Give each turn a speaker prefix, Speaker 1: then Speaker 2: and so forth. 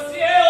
Speaker 1: Você é